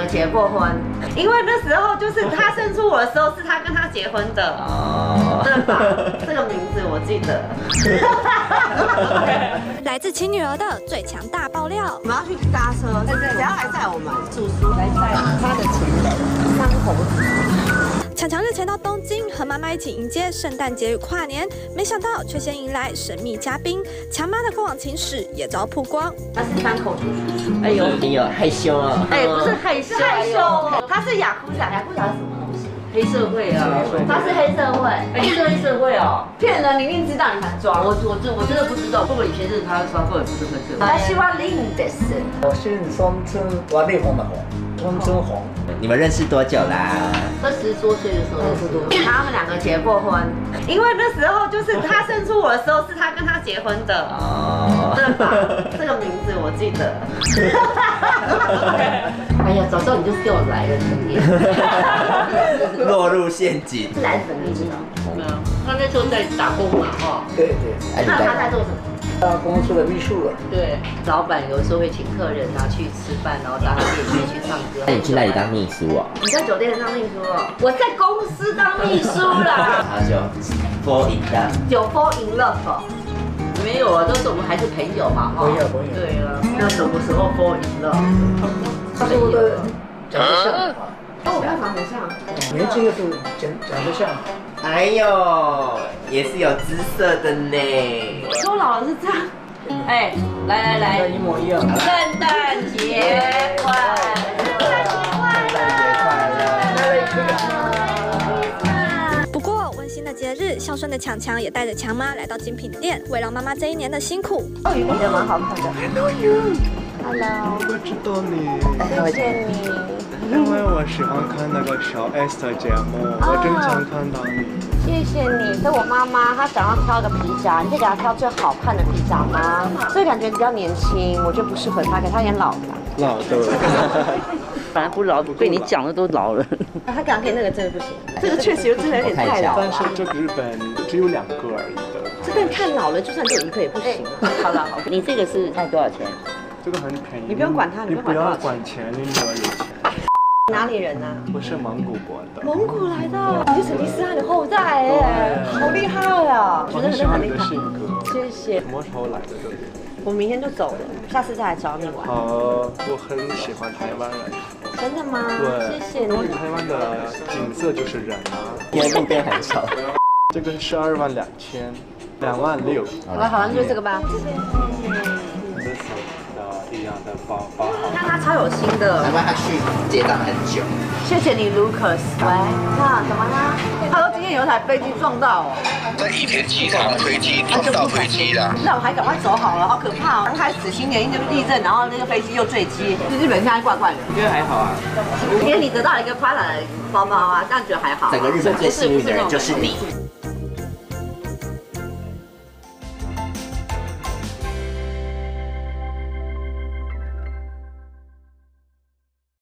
个结过婚，因为那时候就是他生出我的时候是他跟他结婚的，哦，对吧？这个名字我记得。来自亲女儿的最强大爆料我。们要去搭车，谁要来载我们？叔叔来载他的情人三猴子。强强日前到东京和妈妈一起迎接圣诞节与跨年，没想到却先迎来神秘嘉宾，强妈的过往情史也遭曝光。他是三口哎呦。哎呦，哎呦害羞啊？哎，不是害羞，害羞。他是雅库仔，雅库萨是什么？黑社会啊，他是黑社会，哎，就是黑社会哦。骗人，你一定知道，你还装。我我真我真的不知道，不过以前认识他的时候，根本不是黑社会。他希望林的是。我姓孙春，我烈红的红，孙春红。你们认识多久啦？二十多岁的时候，认识多。他们两个结过婚，因为那时候就是他生出我的时候是他跟他结婚的，哦，对吧？这个名字我记得。早知道你就给我来了，陈年。落入陷阱。是男神你知道？对啊，他那时候在打工嘛，哈。对对，那他在在做什么？他公司的秘书了。对，老板有时候会请客人啊去吃饭，然后到他店里面去唱歌。那你去那里当秘书啊？你在酒店当秘书哦？我在公司当秘书啦。然后就 fall in love。有 fall in love 哦。没有啊，都是我们还是朋友嘛，哈。朋友朋友对啊，那什么时候 fall in love？他说的长得像，哦，我看长得像。年轻的时候长长得像。哎呦，也是有姿色的呢。说老了是这样。哎，来来来，一模一样。圣诞节快不过温馨的节日，孝顺的强强也带着强妈来到精品店，为了妈妈这一年的辛苦。鳄鱼比的蛮好看的。Hello，我知道你，谢谢你。因为我喜欢看那个小 S 的节目，我经常看到你。谢谢你，跟我妈妈，她想要挑一个皮夹，你可以给她挑最好看的皮夹吗？所以感觉比较年轻，我觉得不适合她，给她演老的。老的，反正不老，被你讲的都老了。她刚给那个真的不行，这个确实真的有点太老了。但是 这个日本只有两个而已的，这但看老了，就算只有一个也不行啊。好了，好，你这个是卖多少钱？这个很便宜。你不用管它你你不要管钱，你只要有钱。哪里人啊？我是蒙古国的。蒙古来的，你是成吉思汗的后代哎，好厉害啊！我觉得很喜欢你的很厉害。性格。谢谢，什么时候来的这里？我明天就走了，下次再来找你玩。好，我很喜欢台湾人。真的吗？对，谢谢你。台湾的景色就是人啊。因为路边很少。这个是二万两千，两万六。好了，好了，就这个吧。的一样的包包好。看他超有心的难，怪他去结账很久。谢谢你，Lucas。喂，那怎么啦？他说今天有一台飞机撞到哦，在羽田机场飞机撞到飞机了。那我还赶快走好了，好可怕哦！刚开始新年一个地震，然后那个飞机又坠机，日本现在怪怪的。我觉得还好啊。今天你得到一个 Prada 的包包啊，这样觉得还好。整个日本最幸运的人就是你。